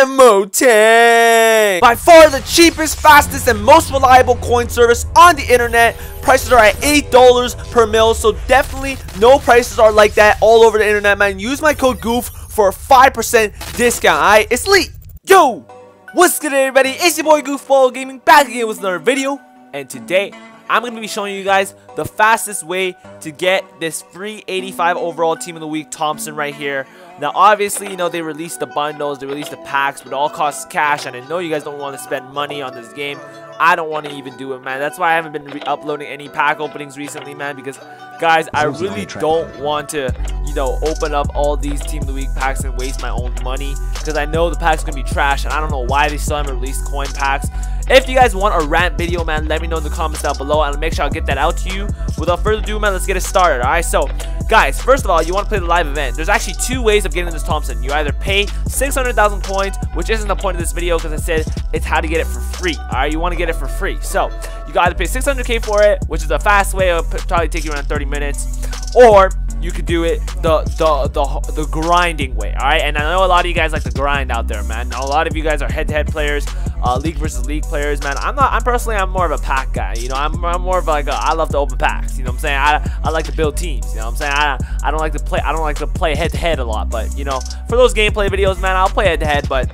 MMOTank! By far the cheapest, fastest, and most reliable coin service on the internet. Prices are at $8 per mil, so definitely no prices are like that all over the internet, man. Use my code GOOF for a 5% discount, alright? It's Lee! Yo! What's good everybody? It's your boy Goofball Gaming back again with another video. And today, I'm going to be showing you guys the fastest way to get this free 85 overall Team of the Week Thompson right here. Now, obviously, you know, they released the bundles, they released the packs, but it all costs cash, and I know you guys don't want to spend money on this game. I don't want to even do it, man. That's why I haven't been uploading any pack openings recently, man, because, guys, I really don't want to, you know, open up all these Team of the Week packs and waste my own money, because I know the pack's going to be trash, and I don't know why they still haven't released coin packs. If you guys want a rant video, man, let me know in the comments down below, and I'll make sure I'll get that out to you. Without further ado, man, let's get it started, alright? So, guys, first of all, you want to play the live event. There's actually two ways of getting this Thompson. You either pay 600,000 coins, which isn't the point of this video because I said it's how to get it for free, alright? You want to get it for free. So, you got to pay 600k for it, which is a fast way. It'll probably take you around 30 minutes. Or, you could do it the the the the grinding way all right? And i know a lot of you guys like to grind out there man. A lot of you guys are head-to-head -head players uh, league versus league players man. I'm not i'm personally i'm more of a pack guy you know? I'm, I'm more of like a, i love to open packs you know what i'm saying? I, I like to build teams you know what i'm saying? I i don't like to play i don't like to play head-to-head -head a lot but you know for those gameplay videos man i'll play head-to-head -head, but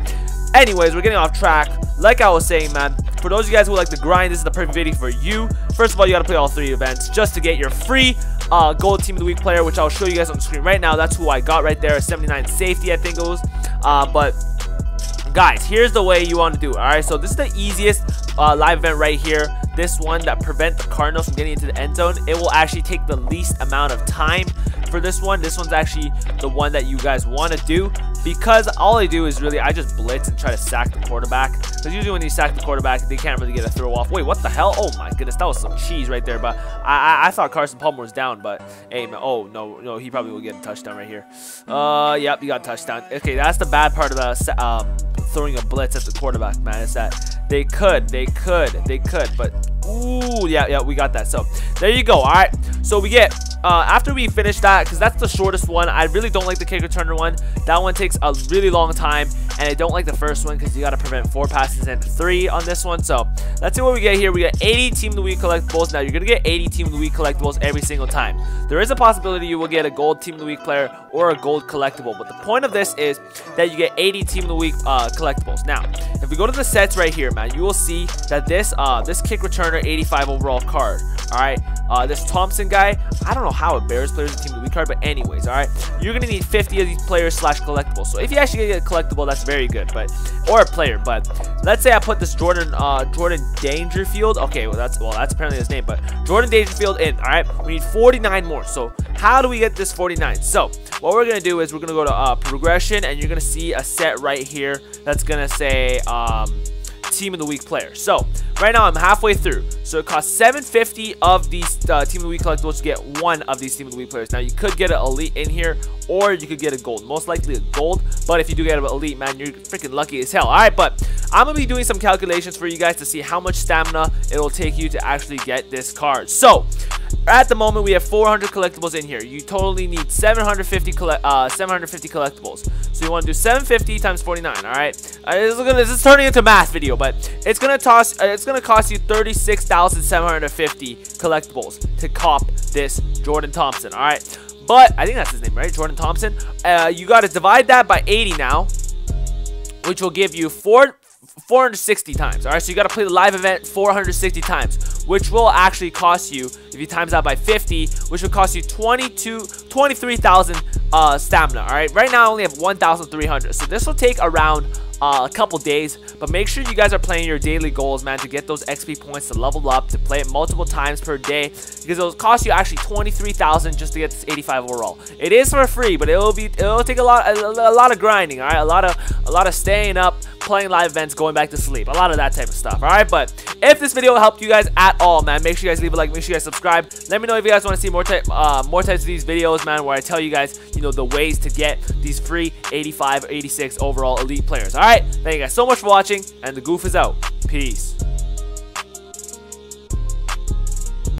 anyways we're getting off track. Like i was saying man for those of you guys who like to grind, this is the perfect video for you. First of all, you got to play all three events just to get your free uh, gold team of the week player, which I'll show you guys on the screen right now. That's who I got right there, 79 safety, I think it was. Uh, but guys, here's the way you want to do it. All right, so this is the easiest uh, live event right here. This one that prevent the Cardinals from getting into the end zone. It will actually take the least amount of time for this one. This one's actually the one that you guys want to do because all I do is really, I just blitz and try to sack the quarterback. Because usually when you sack the quarterback, they can't really get a throw off. Wait, what the hell? Oh my goodness, that was some cheese right there. But I, I, I thought Carson Palmer was down, but hey, man, oh no, no, he probably will get a touchdown right here. Uh, yep, he got a touchdown. Okay, that's the bad part of the um, throwing a blitz at the quarterback, man, is that they could, they could, they could, but ooh, yeah, yeah, we got that. So there you go. All right, so we get uh, after we finish that, because that's the shortest one, I really don't like the kick returner one. That one takes a really long time, and I don't like the first one because you got to prevent four passes and three on this one. So let's see what we get here. We got 80 Team of the Week collectibles. Now, you're going to get 80 Team of the Week collectibles every single time. There is a possibility you will get a gold Team of the Week player or a gold collectible, but the point of this is that you get 80 Team of the Week uh, collectibles. Now, if we go to the sets right here, man, you will see that this uh, this kick returner 85 overall card, all right, uh, this Thompson guy, I don't know how it bears players a team of the card, but anyways, all right, you're gonna need 50 of these players slash collectibles. So if you actually get a collectible, that's very good, but or a player. But let's say I put this Jordan uh, Jordan Dangerfield. Okay, well that's well that's apparently his name, but Jordan Dangerfield in. All right, we need 49 more. So how do we get this 49? So what we're gonna do is we're gonna go to uh, progression, and you're gonna see a set right here that's gonna say. Um, team of the week player. So right now I'm halfway through. So it costs 750 of these uh, team of the week collectibles to get one of these team of the week players. Now you could get an elite in here or you could get a gold. Most likely a gold, but if you do get an elite, man, you're freaking lucky as hell. All right, but I'm gonna be doing some calculations for you guys to see how much stamina it'll take you to actually get this card. So at the moment, we have 400 collectibles in here. You totally need 750 uh, 750 collectibles. So you want to do 750 times 49. All right. Uh, this, is gonna, this is turning into math video, but it's gonna toss. Uh, it's gonna cost you 36,750 collectibles to cop this Jordan Thompson. All right. But I think that's his name, right? Jordan Thompson. Uh, you got to divide that by 80 now, which will give you four 460 times. All right, so you got to play the live event 460 times, which will actually cost you, if you times that by 50, which will cost you 22, 23,000 uh, stamina. All right, right now I only have 1,300, so this will take around uh, a couple days. But make sure you guys are playing your daily goals, man, to get those XP points to level up, to play it multiple times per day, because it'll cost you actually 23,000 just to get this 85 overall. It is for free, but it'll be it'll take a lot a, a lot of grinding, all right, a lot of a lot of staying up, playing live events, going back to sleep, a lot of that type of stuff. All right, but if this video helped you guys at all, man, make sure you guys leave a like, make sure you guys subscribe. Let me know if you guys want to see more type uh, more types of these videos, man, where I tell you guys, you know, the ways to get these free 85 or 86 overall elite players. All right, thank you guys so much for watching, and the goof is out. Peace.